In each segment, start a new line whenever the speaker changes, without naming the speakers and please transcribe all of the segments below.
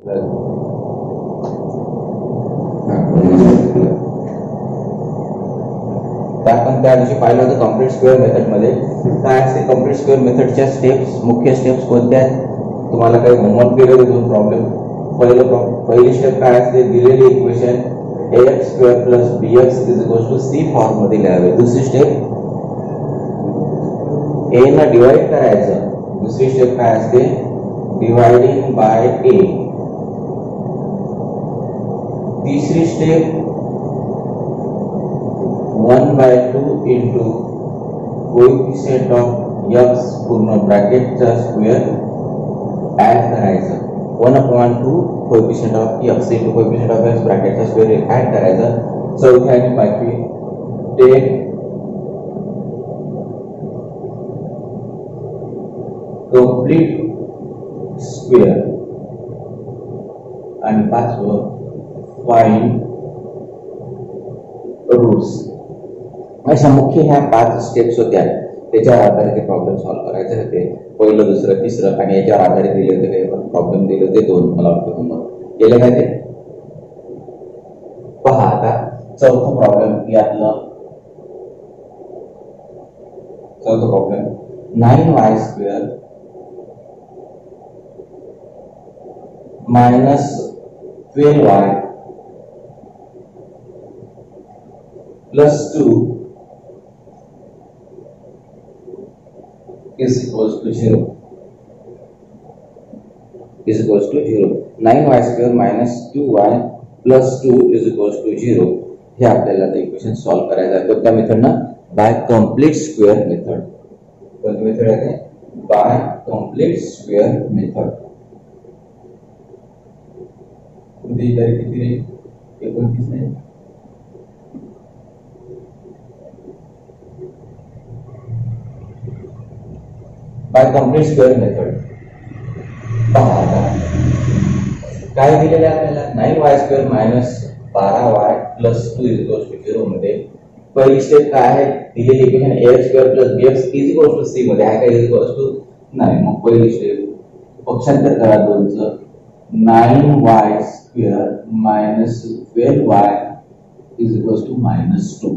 आपण त्या दिवशी पाहिलं काय असते कंप्लीट स्क्वेअर मेथडच्या स्टेप्स मुख्य स्टेप्स कोणत्या आहेत तुम्हाला काही होमवर्क दिले दोन प्रॉब्लेम पहिलं पहिली स्टेप काय असते दिलेली equation A X square plus B X is equals to C फॉर्ममध्ये लिहावे दुसरी स्टेप ए न डिवाइड करायचं दुसरी स्टेप काय असते डिवायडिंग बाय ए तिसरी step one by two into coefficient of X पूर्ण ब्रॅकेटचा स्क्वेअर ऍड करायचं one upon two coefficient of X into coefficient of X ब्रॅकेटचा square add करायचं चौथी आणि पाचवी टेक कंप्लीट स्क्वेअर आणि पाचवं फाईन रूट्स अशा मुख्य ह्या पाच स्टेप्स होत्या त्याच्यावर आधारित हे प्रॉब्लेम सॉल्व्ह करायचे होते पहिलं, दुसरं, तिसरं आणि याच्यावर आधारित दिले होते प्रॉब्लेम दिले होते दोन मला वाटतं तुम्हाला केले काय ते पहा आता चौथं प्रॉब्लेम यातलं चौथं problem nine Y square minus twelve Y plus 2 is equals to 0 is equals to 0 9y square minus 2y plus 2 is equals to 0 हे। आपल्याला ते इक्वेशन सॉल्व्ह करायचं आहे कोणत्या मेथडनं बाय कंप्लीट स्क्वेअर मेथड कोणती मेथड आहे बाय कंप्लीट स्क्वेअर मेथड कोणती किती एकोणतीस नाही। बाय कॉम्प्लीट स्क्वेअर मेथड पहा काय दिलेलं आहे आपल्याला. नाईन वाय स्क्वेअर मायनस बारा Y plus two is equals to zero मध्ये. पहिली स्टेप काय आहे? दिलेली equation A square plus B X is equals to C मध्ये. आहे काय इज इक्वल्स टू नाही मग पहिली स्टेप पक्षांतर करा दोनचं. Nine Y square minus twelve Y is equals to minus two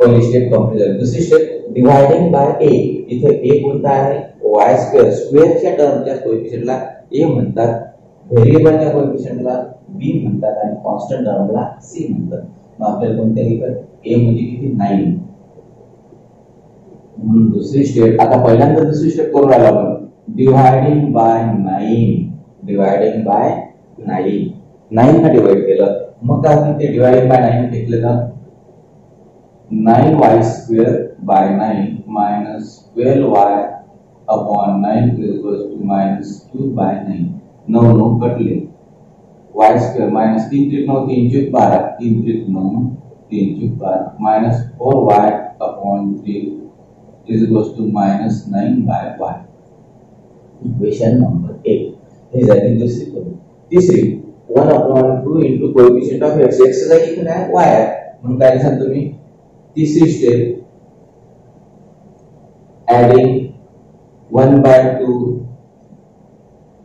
पहिली स्टेप कंप्लीट झाली. दुसरी स्टेप डिवायडिंग बाय ए इथे ए कोणता आहे? वाय स्क्वेअर स्क्वेअरच्या टर्मच्या कोएफिशियंटला ए म्हणतात. व्हेरिएबलच्या कोएफिशियंटला बी म्हणतात आणि कॉन्स्टंट टर्मला सी म्हणतात. मग आपल्याला कोणत्या लिहितात ए म्हणजे किती? नाईन म्हणून दुसरी स्टेप आता पहिल्यांदा दुसरी स्टेप करून राहिलो आपण. Dividing by nine dividing by nine nine ना डिवाइड केलं. मग काय ते डिवायडिंग बाय नाईन घेतलं तर 9y square by 9 minus 12y upon 9 is equals to minus 2 by 9. नऊ नऊ कटले y square minus तीन त्रिक नऊ तीन चूक बारा तीन त्रिक नऊ तीन चूक बारा minus 4y upon 3 is equals to minus 9 by y. Equation number 8. हे झाली दुसरी करू तिसरी 1 upon 2 into coefficient of x. x जागी इथे काय y आहे म्हणून काय सांगतो तुम्ही तीसरी step adding 1 by 2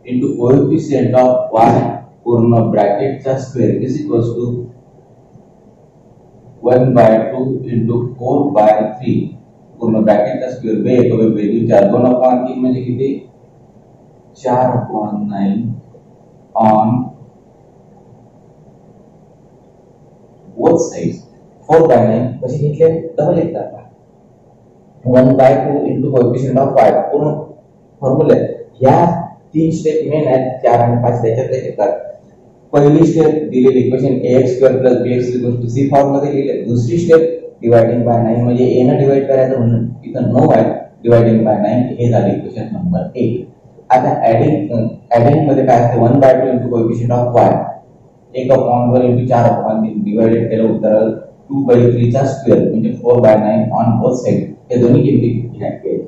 into coefficient of y पूर्ण ब्रॅकेटचा square is equals to 1 by 2 into 4 by 3 पूर्ण ब्रॅकेटचा स्क्वेअर येतो व्हॅल्यू चार दोन अपॉन तीन म्हणजे किती चार upon nine on both sides four by nine कसे घेतले डबल येतात one by two into coefficient of Y पूर्ण फॉर्म्युला ह्या तीन स्टेप मेन आहेत चार आणि पाच त्याच्यातले येतात पहिली स्टेप दिलेली equation A X square plus B X equal to C form मध्ये लिहिले दुसरी स्टेप डिवायडिंग बाय नाईन म्हणजे ए न डिवाइड करायचं म्हणून इथं नऊ आहे डिवायडिंग बाय नाईन हे झाले इक्वेशन नंबर एक आता ऍडिंग ऍडिंग मध्ये काय असते one by two into coefficient of Y एक अपॉन वन इंटू चार अपॉन तीन डिवायडेड केलं उत्तर टू बाय थ्रीचा स्क्वेअर म्हणजे four by nine on both side हे दोन्ही किमती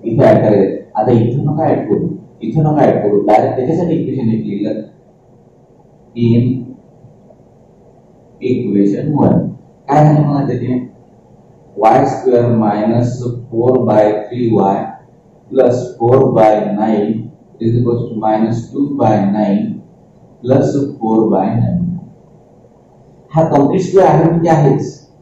इथे ऍड करायचे आता इथं नका ऍड करू इथं नका ऍड करू डायरेक्ट त्याच्यासाठी इक्वेशन एक लिहिलं इन इक्वेशन वन काय आहे मग त्याचे Y square minus four by three Y plus four by nine is equals to minus two by nine plus four by nine हा कंप्लीट स्क्वेअर आहे म्हणजे आहेच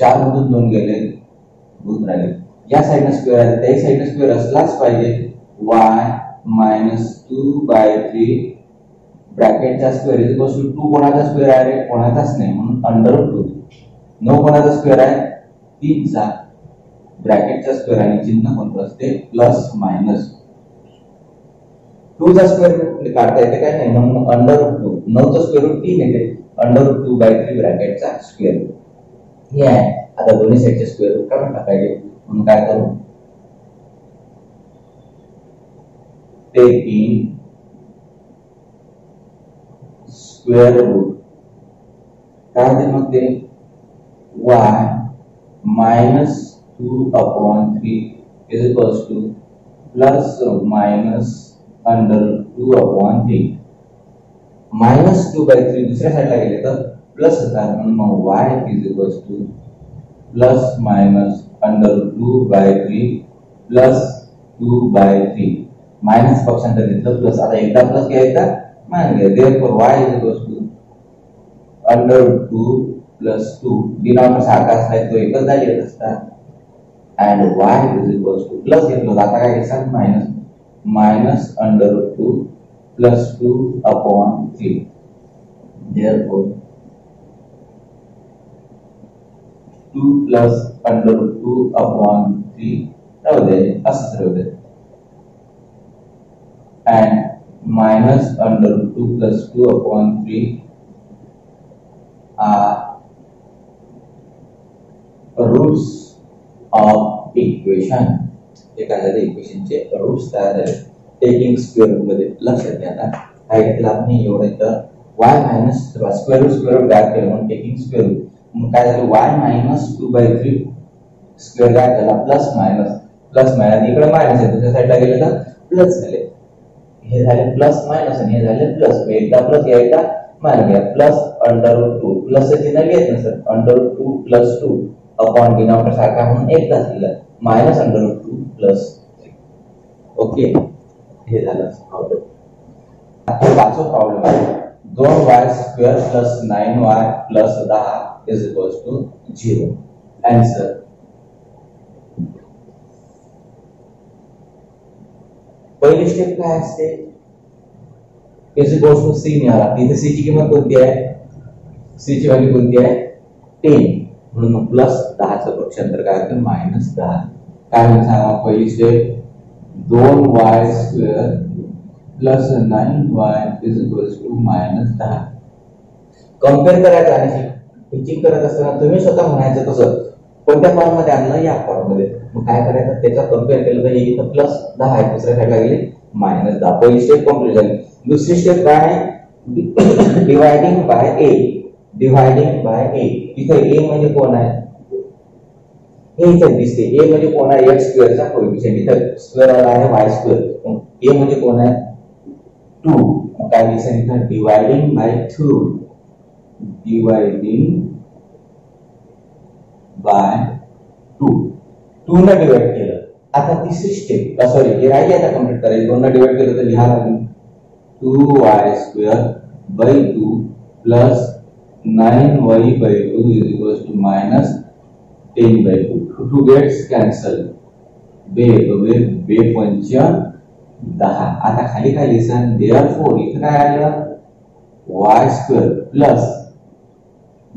चार मधून दोन गेले दोन राहिले. या साईडनं स्क्वेअर आहे. त्याही साईडनं स्क्वेअर असलाच पाहिजे. Y minus two by three ब्रॅकेटचा square is equals to two कोणाचा स्क्वेअर आहे रे? कोणाचाच नाही. म्हणून अंडर टू नऊ कोणाचा स्क्वेअर आहे? तीनचा. ब्रॅकेटचा स्क्वेअर आणि चिन्ह कोणतं असते? प्लस मायनस टू चा स्क्वेअर काढता येते काय? नाही. म्हणून अंडर टू नऊचा स्क्वेअर रूट तीन येते. अंडर टू बाय थ्री ब्रॅकेटचा स्क्वेअर रूट हे आहे आता दोन्ही साईडचे स्क्वेअर रूट काढून टाकायचे म्हणून काय करू टेकिंग स्क्वेअर रूट काय होते मग ते Y minus two upon three is equals to plus minus under two upon three minus two by three दुसऱ्या साईडला गेले तर plus the diagonal y is equals to plus minus under 2 by 3 plus 2 by 3 minus percentage ಇತ್ತು plus plus. ಎಡ್ಡ plus ಗೆ ಆಯ್ತಾ minus there therefore y is equals to under 2 plus 2 denominator ಸಾಕಾಗ್ತಾ that ಏಕದಲ್ಲಿ ಇರುತ್ತಾ and y is equals to plus ಏನು ಆದಾಗ x minus. Minus under 2 plus 2 upon 3 therefore 2 plus under root 2 upon 3 राहू दे असंच राहू दे and minus under root 2 plus 2 upon 3 are roots of equation. झाले इक्वेशनचे roots तयार झाले टेकिंग स्क्वेअर रूट मध्ये लक्षात घ्या आता काय घेतलं आपण एवढं तर Y minus square root square root तयार केलं म्हणून टेकिंग स्क्वेअर रूट मग काय झालं? Y minus two by three square काय झाला प्लस मायनस प्लस मायनस इकडे मायनस आहे. दुसऱ्या साईडला गेले तर प्लस झाले. हे झाले प्लस मायनस आणि हे झाले प्लस एकदा प्लस या एकदा मायनस घ्या plus under root two plus चिन्ह घेत नसत under two plus two upon denominator सारखा म्हणून एकदाच लिहिलं minus under root two plus okay हे झालं प्रॉब्लेम आता पाचवा प्रॉब्लेम आहे. दोन Y square plus nine Y plus दहा. Is equals to zero answer पहिली स्टेप काय असते इज़ इक्वल्स टू सी मिळाला इथे सी ची किंमत कोणती आहे सी ची व्हॅल्यू कोणती आहे टेन म्हणून मग प्लस दहाचं पक्षांतर काय होतं मायनस दहा काय म्हणून सांगा पहिली स्टेप दोन Y square plus nine Y is equals to minus दहा कम्पेअर करायचं आणि टीचिंग करत असताना स्वतः म्हणायचं कसं कोणत्या फॉर्म मध्ये आणलं या फॉर्म मध्ये. मग काय करायचं? त्याचा कम्पेअर केलं तर प्लस दहा आहे. दुसऱ्या साईडला गेले मायनस दहा. पहिली स्टेप कंप्लीट झाली दुसरी स्टेप काय आहे by A dividing by A इथे ए म्हणजे कोण आहे? हे इथे ए म्हणजे टू काय दिसेल by two dividing by two two न डिवाइड केलं. आता तिसरी स्टेप सॉरी हे राहिली आता कंप्लीट करायची. दोन न डिवाइड केलं तर लिहा लागेल two y square by two plus nine y by two is equals to minus ten by two two gets cancel बे बे बे पंच दहा. आता खाली काय लिहिसन देअर फोर इथं काय आलं? वाय प्लस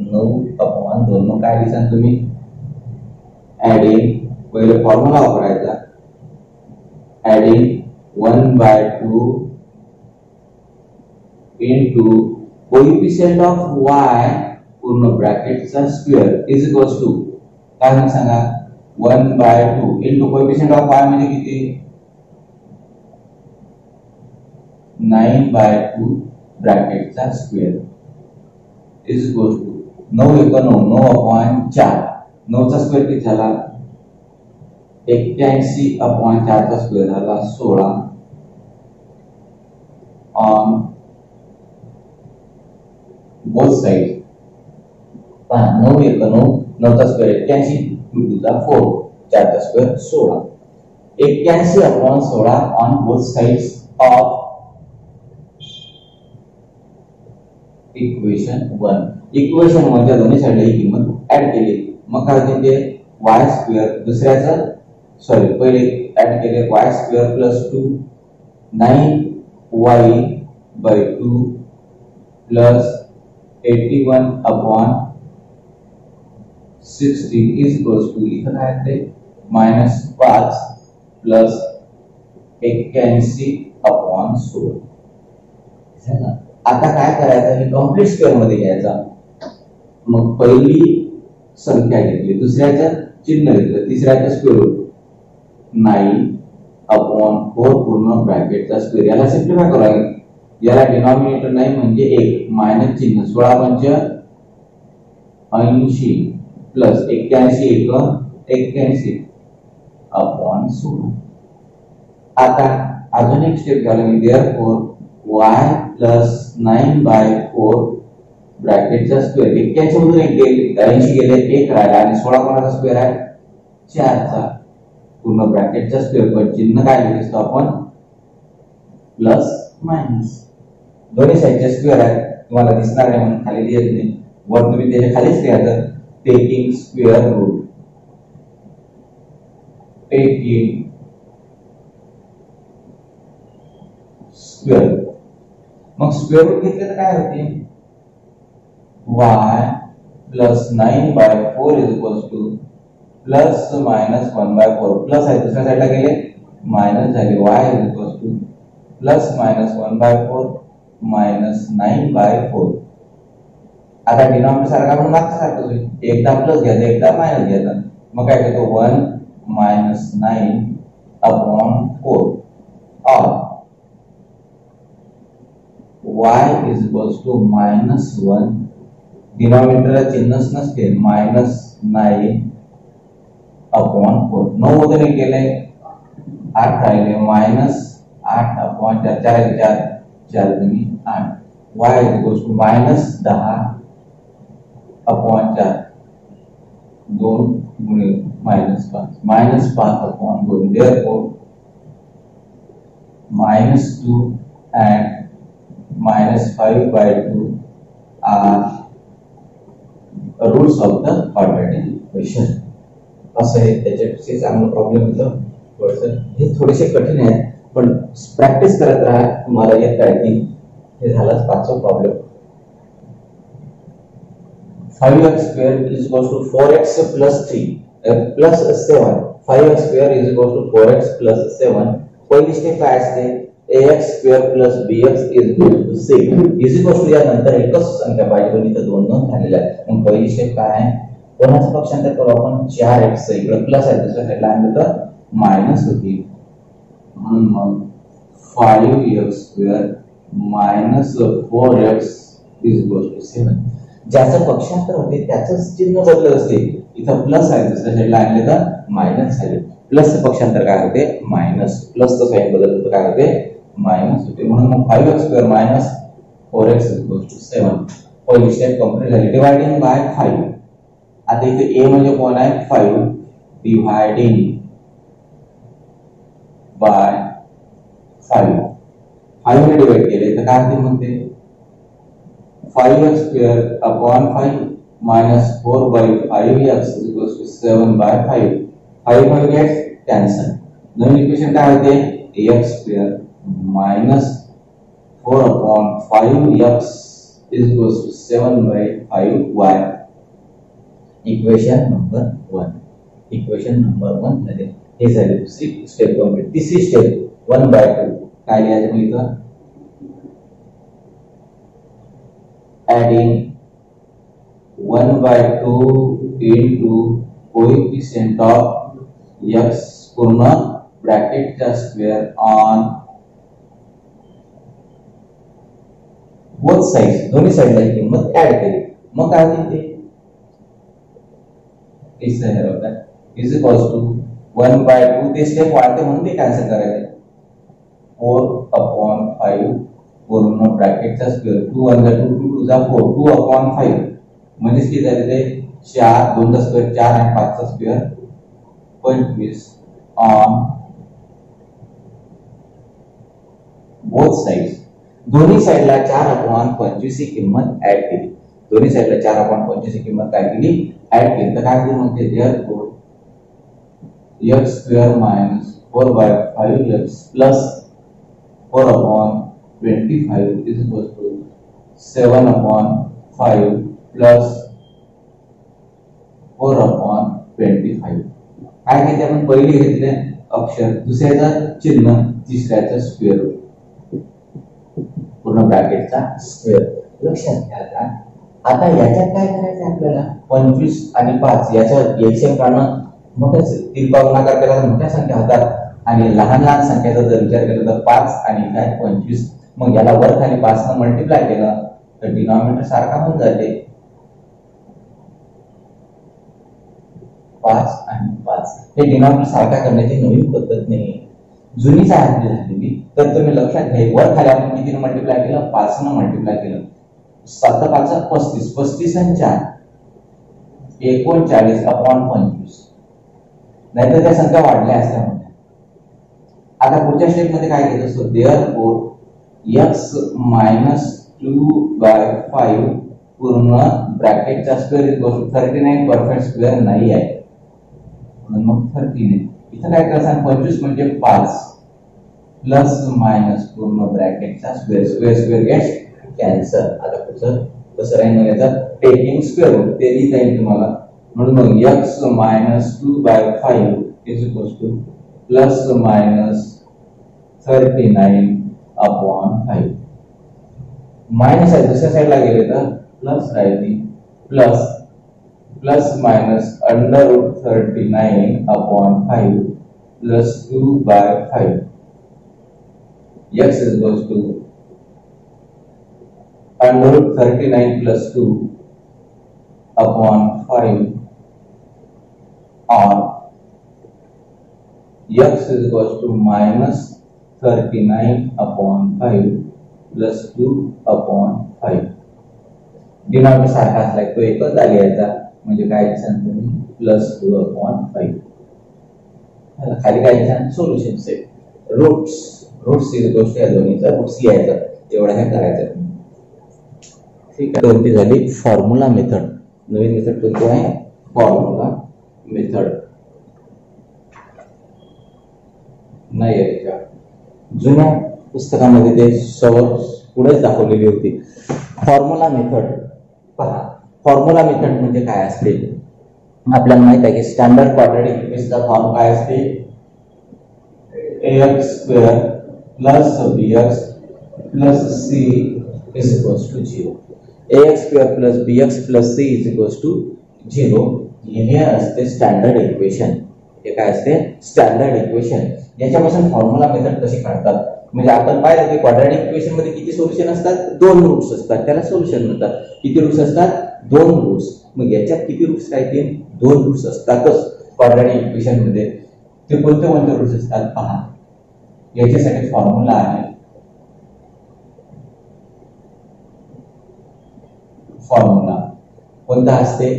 नऊ अपॉन दोन मग काय लिहिसान तुम्ही? ऍडिंग पहिले फॉर्म्युला वापरायचा. Adding one by two into coefficient of y पूर्ण ब्रॅकेटचा स्क्वेअर इज़ इक्वल्स टू काय सांगा? One by two into coefficient of y म्हणजे किती? नाईन बाय टू ब्रॅकेटचा स्क्वेअर इज़ इक्वल्स टू नऊ एक नऊ नऊ अपॉन चार। नऊचा स्क्वेअर किती झाला? एक्क्याऐंशी अपॉन चारचा स्क्वेअर झाला सोळा. ऑन बोथ साइड पहा, नऊ एक नऊ नऊचा स्क्वेअर एक्क्याऐंशी टू टूचा फोर चारचा स्क्वेअर सोळा. एक्क्याऐंशी अपॉन सोळा on both sides of equation one equation वनच्या दोन्ही साईडला ही किंमत ऍड केली मग काय होते ते वाय स्क्वेअर दुसऱ्याचं सॉरी पहिले ऍड केले y square plus two nine y by two plus eighty one upon sixteen is equals to इथं काय ते मायनस पाच प्लस एक्क्याऐंशी अपॉन सोळा आता काय करायचं? हे कंप्लीट स्क्वेअर मध्ये घ्यायचा. मग पहिली संख्या घेतली. दुसऱ्याचं चिन्ह घेतलं. तिसऱ्याचं स्क्वेअर नाईन अपॉन फोर पूर्ण ब्रॅकेटचा स्क्वेअर याला सिम्प्लिफाय करू लागेल? याला डिनॉमिनेटर नाही म्हणजे एक. मायनस चिन्ह. सोळा पंच ऐंशी प्लस एक्क्याऐंशी एक. एक्क्याऐंशी अपॉन सोळा. आता अजून एक स्टेप घ्यावं लागेल. Therefore y plus nine by four ब्रॅकेटचा square एक्क्याऐंशी मधून एक गेले ऐंशी गेले एक राहिला आणि सोळा कोणाचा स्क्वेअर आहे? चारचा. पूर्ण ब्रॅकेटचा स्क्वेअर पण चिन्ह काय लिहितो आपण? प्लस मायनस दोन्ही साईडचे स्क्वेअर आहे तुम्हाला दिसणार आहे म्हणून खाली लिहित नाही. वर तुम्ही त्याच्या खालीच लिहायचं taking square root taking square मग स्क्वेअर रूट घेतले तर काय होते? Y plus nine by four is equals to plus minus one by four plus आहे दुसऱ्या साईडला गेले मायनस झाले y is equals to plus minus one by four minus nine by four आता डिनॉमिनेटर सारखा म्हणून मागच्या सारखंच होईल एकदा प्लस घ्यायचा एकदा मायनस घ्यायचा मग काय करतो one minus nine upon four or y is equals to minus 1 डिनॉमिनेटरला चिन्हच नसते मायनस नाईन अपॉन फोर नऊ वगैरे गेले आठ राहिले मायनस आठ अपॉन चार. चार चार चार तुम्ही आठ. Y is equals to minus दहा अपॉन चार. दोन गुणिले मायनस पाच. मायनस पाच अपॉन दोन therefore minus two and minus 5 by 2 are rules of the quadratic equation असं आहे त्याच्यापेक्षा चांगलं प्रॉब्लेम होतं. हे थोडेसे कठीण आहे, पण प्रॅक्टिस करत राहा. तुम्हाला येत राहतील हे झालाच पाचवा problem five x square is equals to four x plus three plus seven five x square is equals to four x plus seven पहिली स्टेप काय असते? Ax square plus bx is equal to c is equal to यानंतर एकच संख्या पाहिजे पण इथं दोन दोन झालेल्या आहेत. मग पहिली स्टेप काय आहे? कोणाचं पक्षांतर करू आपण? चार एक्स इकडे प्लस आहे दुसऱ्या साईडला आणलं तर मायनस होती. म्हणून मग five x square minus four x is equal to seven ज्याचं पक्षांतर होते त्याचंच चिन्ह बदलत असते. इथं प्लस आहे दुसऱ्या साईडला आणले तर मायनस आहे प्लस पक्षांतर काय होते? मायनस प्लस साईन बदलत होतं काय होते? मायनस होते म्हणून मग five x square minus four x equal to seven पहिली स्टेप कंप्लीट झाली डिवायडिंग बाय फाईव्ह आता इथे ए म्हणजे कोण आहे five dividing by five five divide केले तर काय ते five x square upon five minus four by five x equal to seven by five five five gets cancel Naveen equation काय होते x square minus four upon five x is equals to 7 by 5y equation number one equation number one झाले हे झाले दुसरी step complete तिसरी step one by two काय लिहायचं मग इथं adding 1 by 2 into coefficient of x पूर्ण ब्रॅकेटच्या स्क्वेअर ऑन बोथ साइड दोन्ही साईडला किंमत ऍड केली मग काय होईल ते is equals to one by two ते स्टेप वाढते म्हणून ते कॅन्सल करायचे फोर अपॉन फाईव्ह पूर्ण ब्रॅकेटचा square two one two two two जा फोर टू अपॉन फाईव्ह म्हणजेच किती झाले ते चार दोनचा स्क्वेअर चार आणि पाचचा स्क्वेअर पंचवीस ऑन बोथ साइड्स दोन्ही साईडला चार अपॉन पंचवीस किंमत ऍड केली. दोन्ही साईडला चार upon four by plus four upon twenty seven upon plus four upon twenty अक्षर. दुसऱ्याचं चिन्ह, तिसऱ्याचं स्क्वेअर रूट ब्रॅकेटचा स्क्वेअर लक्षात घ्या आता. आता याच्यात काय करायचं आपल्याला? पंचवीस आणि पाच याच्या एलसीएम काढणं मोठ्याच तिरपा गुणाकार केला तर मोठ्या संख्या होतात. आणि लहान लहान संख्येचा जर विचार केला तर पाच आणि काय? पंचवीस. मग याला वर खाली पाच न मल्टिप्लाय केलं तर डिनॉमिनेटर सारखा होऊन जाते. पाच आणि पाच. हे डिनॉमिनेटर सारखा करण्याची नवीन पद्धत नाही जुनी आपली झालेली तर तुम्ही लक्षात घ्या वर खाली आपण कितीनं मल्टिप्लाय केलं? पाच न मल्टिप्लाय केलं. सात पाच पस्तीस. पस्तीस आणि चार. एकोणचाळीस अपॉन पंचवीस. नाहीतर त्या संख्या वाढल्या असत्या म्हणत्या आता पुढच्या स्टेपमध्ये काय घेत? असतो therefore x minus two by five पूर्ण ब्रॅकेटचा square thirty nine perfect square नाही आहे. म्हणून मग थर्टी नाईन इथं काय करायचं पंचवीस म्हणजे पाच. प्लस मायनस पूर्ण ब्रॅकेटचा square square square get cancel आता पुढचं कसं राहील मग याचा? टेकिंग स्क्वेअर ते लिहिता येईल तुम्हाला. म्हणून मग x minus two by five is equals to plus minus thirty nine upon five. Minus आहे दुसऱ्या साईडला गेले तर प्लस राहिली plus plus minus under root 39 upon 5 plus 2 by 5 x is equals to under root 39 plus 2 upon 5 or x is equals to minus 39 upon 5 plus 2 upon 5. Denominator has like to equal the म्हणजे काय दिसान तुम्ही? Plus two upon five खाली काय छान solution set roots roots ही गोष्ट या दोन्हीचा. रूट्स लिहायचा. एवढा हे करायचं. ठीक आहे. कोणती झाली. फॉर्म्युला मेथड नवीन मेथड कोणती आहे? फॉर्म्युला मेथड नाही आहे जुन्या पुस्तकामध्ये ते सवर पुढेच दाखवलेली होती. फॉर्म्युला मेथड पहा. फॉर्म्युला मेथड म्हणजे काय असते आपल्याला माहित आहे की स्टँडर्ड क्वाड्रेटिक फॉर्म काय plus b x plus c is equals to zero a equation hey equation याच्यापासून मेथड कशी काढतात? म्हणजे आपण पाहिलं इक्वेशन मध्ये किती सोल्युशन असतात? दोन रूट्स असतात. त्याला रूट्स दोन रूट्स मग याच्यात किती रूट्स राहतील दोन रूट्स असतातच. क्वाड्रॅटिक इक्वेशनमध्ये. ते कोणते कोणते रूट्स असतात? पहा. याच्यासाठी फॉर्म्युला आहे. फॉर्म्युला कोणता असते?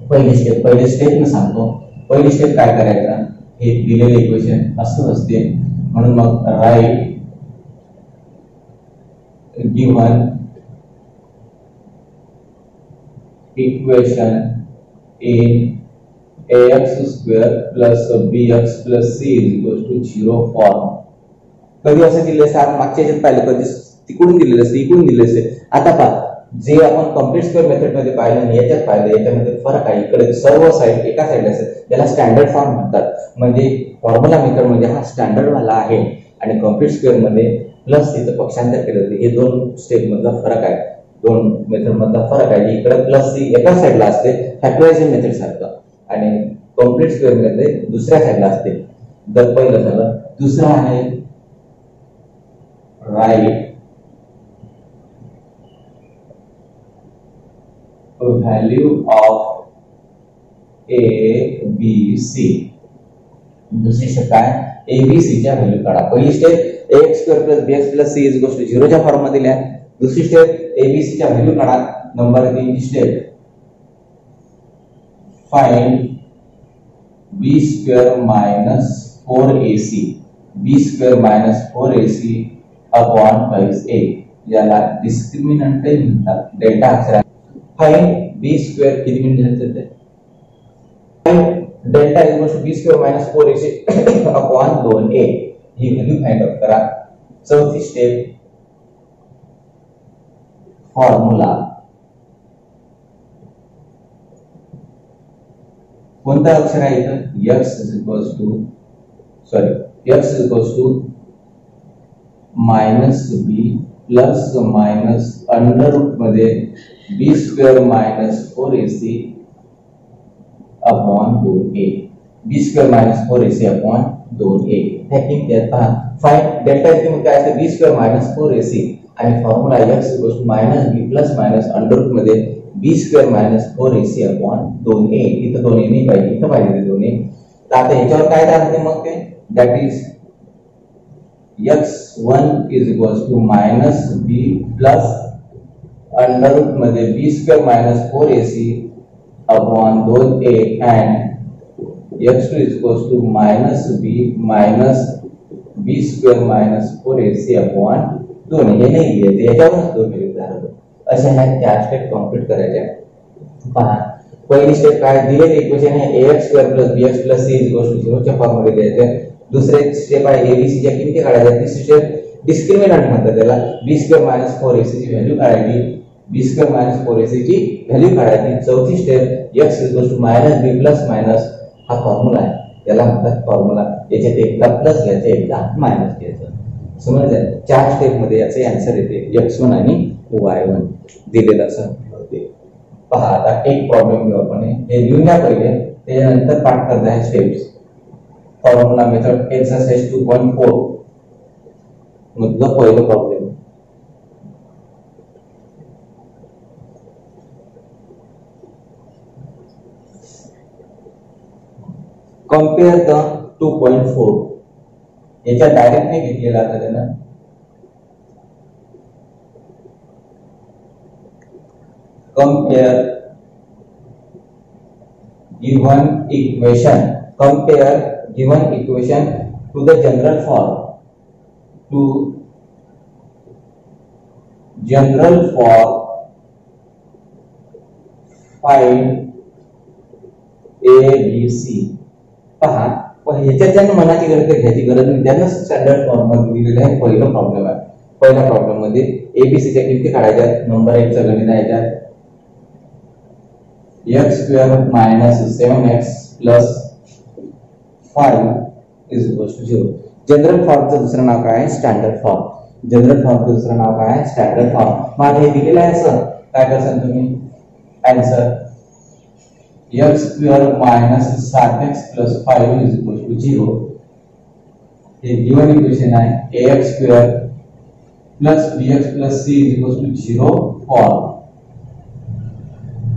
पहिली स्टेप पहिली स्टेप मी सांगतो. पहिली स्टेप काय करायचं? हे दिलेले इक्वेशन असं असते. म्हणून मग right given equation in ax square plus bx plus c is equal to zero form कधी असं दिले सर मागच्या याच्यात पाहिलं कधी तिकडून दिलेलं असते इकडून दिलेलं असते. आता पहा जे आपण कंप्लीट स्क्वेअर मेथडमध्ये पाहिलं आणि याच्यात पाहिलं याच्यामध्ये फरक आहे. इकडे सर्व साईड एका साईडला असतात त्याला स्टँडर्ड फॉर्म म्हणतात. म्हणजे फॉर्म्युला मेथड म्हणजे हा स्टँडर्ड वाला आहे. आणि कंप्लीट स्क्वेअरमध्ये प्लस तिथं पक्षांतर केलं जाते. हे दोन स्टेप मधला फरक आहे. दोन मेथड मधला फरक आहे. इकडे प्लस सी एका साईडला असते फॅक्टरायझिंग मेथड सारखं. आणि कॉम्प्लीट स्क्वेअरमध्ये दुसऱ्या साईडला असते. तर पहिलं झालं दुसरं आहे right value of a b c दुसरी शब्द काय? ए बी सी च्या व्हॅल्यू काढा. पहिली step a x square plus b x plus c is गोष्ट झिरोच्या फॉर्ममध्ये लिहा दुसरी स्टेप ए बी सी च्या व्हॅल्यू काढा number तीनची step find b square minus four a c b square minus four a c upon five a याला discriminant म्हणतात delta अक्षरा फाइंड बी स्क्वेअर किती मिनिट झाले delta equal to b square minus four ac upon दोन a ही value find out करा। चौथी step formula कोणता अक्षर आहे इथं equals to sorry is equals to minus b plus minus under root मध्ये b square minus four a c upon दोन a b square minus four a c upon दोन a fine delta किंमत काय b square minus four a c आणि formula equals to minus b plus minus under root मध्ये b square minus four a c upon दोन a इथं दोन ए नाही पाहिजे इथं पाहिजे ते दोन ए तर आता ह्याच्यावर काय दाखवते मग ते? That is x1 is equals to minus b plus under root मध्ये b square minus 4ac upon 2a and x2 is equals to minus b minus b square minus 4ac upon 2 हे नाही लिहायचे याच्यावरच दोन मिनिट झालं अशा ह्या चार स्टेप कंप्लीट करायच्या पहा पहिली स्टेप काय दिलेले इक्वेशन आहे ax square plus bx plus c is equals to 0 च्या फॉर्म मध्ये लिहायचे दुसरे स्टेप आहे एबीसी च्या किमती काढायच्या तिसरी स्टेप डिस्क्रिमिनंट म्हणतात त्याला b square minus four ac ची व्हॅल्यू काढायची b square minus four ac ची व्हॅल्यू काढायची चौथी step x equal to minus b plus minus हा फॉर्म्युला आहे त्याला म्हणतात फॉर्म्युला याच्यात एकदा प्लस घ्यायचं एकदा मायनस घ्यायचं समजलं? चार स्टेप मध्ये आन्सर येते. वन वाय वन दिलेलं पहा, आता एक प्रॉब्लेम हे पाठ करता आहे steps formula method exercise two point four मधलं पहिलं प्रॉब्लेम टू पॉईंट फोर याचा डायरेक्टली घेतलेला आता त्यांना compare given equation compare given equation to the general form to general form find a b c पहा। पण ह्याच्यात त्यांना मनाची गरज घ्यायची गरज नाही. त्यांना स्टँडर्ड फॉर्ममध्ये दिलेलं आहे. पहिला प्रॉब्लेम आहे. पहिल्या प्रॉब्लेममध्ये एबीसीच्या किमती काढायच्या. नंबर एक चा गणित आहे x square minus seven x plus five is equal to zero general फॉर्मचं दुसरं नाव काय? आहे स्टँडर्ड फॉर्म जनरल फॉर्मचं दुसरं नाव काय? आहे स्टँडर्ड फॉर्म मग हे दिलेलं आहे सर काय करसाल तुम्ही? आन्सर एक्स स्क्वेअर मायनस सात x plus five is equal to zero hey given equation आहे a x square plus b x plus c is equal to zero for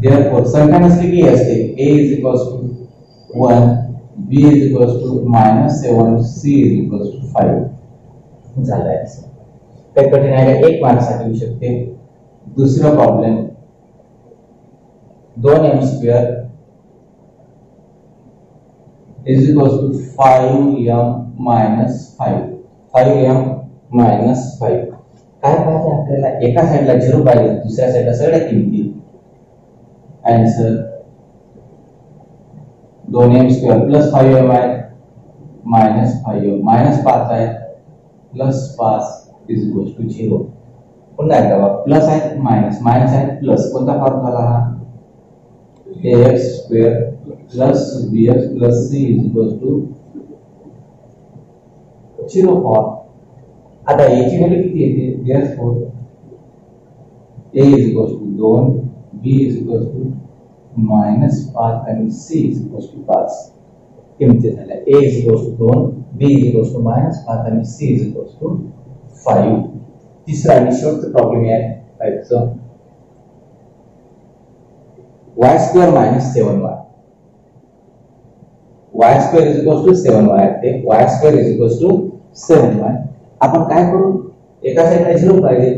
therefore संख्या नसली की असते a is equals to 1 b is equals to minus 7 c is equals to 5 झालंय काही कठीण आहे का एक मार्क्ससाठी येऊ शकते दुसरा प्रॉब्लेम दोन m square two five m minus five five m minus five काय पाहिजे आपल्याला? एका साईडला झिरो पाहिजे दुसऱ्या साईडला सगळ्या किमती आन्सर दोन m square plus five m आहे मायनस फाईव्ह एम मायनस पाच आहे प्लस पाच इज़ इक्वल टू झिरो पुन्हा एकदा बघा प्लस आहेत मायनस मायनस आहेत प्लस कोणता फॉर्म झाला हा? X square plus b x plus c is equal to zero form आता याची व्हॅल्यू किती येते therefore a is equal to दोन b is equal to minus पाच आणि सी इज़ इक्वल टू पाच किमती झाल्या ए इज़ इक्वल टू दोन b is equal to minus पाच आणि c is equal to five तिसरा आणि शेवटचा प्रॉब्लेम आहे फाईव्हचं y square minus seven y y square is equal to seven y ते y square is equal to seven y आपण काय करू? एका साईडला झिरो पाहिजे.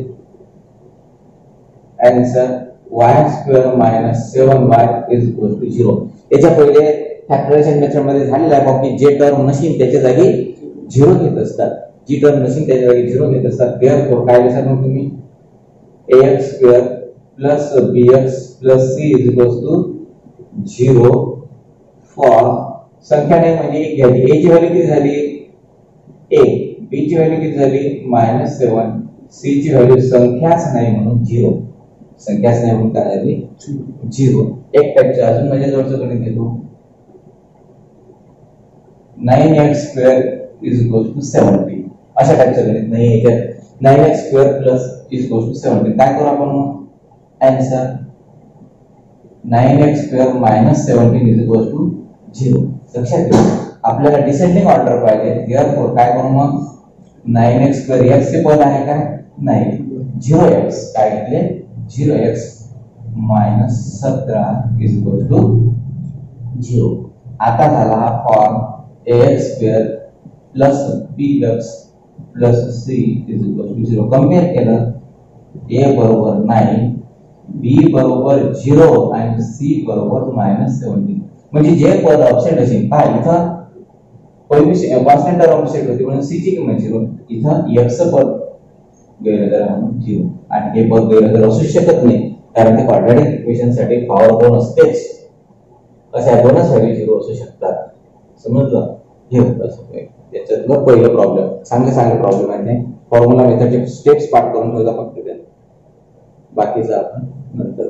Answer y square minus seven y is equal to zero याच्या पहिले फॅक्टरायझेशन मेथडमध्ये झालेला आहे बघ की जे टर्म मशीन त्याच्या जागी झिरो घेत असतात. जी टर्म मशीन त्याच्या जागी झिरो घेत असतात. देअरफोर काय विचार मग तुम्ही? A x square plus b x plus c is equal to zero for संख्या नाही म्हणजे एक घ्यायची ए ची व्हॅल्यू किती झाली? ए बी ची व्हॅल्यू किती झाली? मायनस सेवन सी ची व्हॅल्यू संख्याच नाही म्हणून झिरो संख्याच नाही म्हणून काय झाली? झिरो एक टाईपचं अजून माझ्या जवळचं गणित घेतो nine x square is equal to seventeen अशा टाईपचं गणित नाही याच्यात nine x square plus is equal to seventeen काय करू आपण मग? Answer nine x square minus seventeen is equal to zero लक्षात आपल्याला डिसेंडिंग ऑर्डर पाहिजे. देअरफोर काय करू मग नाईन एक्स स्क्वेअर एक्स चे पद आहे काय? नाही. झिरो एक्स काय घेतले? झिरो एक्स मायनस सतरा इज़ इक्वल टू झिरो आता झाला हा form a x square plus b x plus c is equal to zero compare केलं. ए बरोबर नाईन बी बरोबर झिरो आणि सी बरोबर मायनस सेवन्टीन म्हणजे जे पद अपसेट असेल पहा इथं पहिली कॉन्स्टंट टर्म अपसेट होती म्हणून सीची किंमत झिरो इथं एक्स पद गैरहजर म्हणून झिरो आणि हे पद गैरहजर असू शकत नाही कारण ते क्वाड्रॅटिक इक्वेशनसाठी पॉवर दोन असतेच. अशा दोनच व्हॅल्यू झिरो असू शकतात. समजलं? हे होतं त्याच्यातलं पहिलं प्रॉब्लेम चांगले चांगले प्रॉब्लेम आहे फॉर्म्युला मेथडचे स्टेप्स पाठ करून ठेवता फक्त त्या बाकीचं आपण नंतर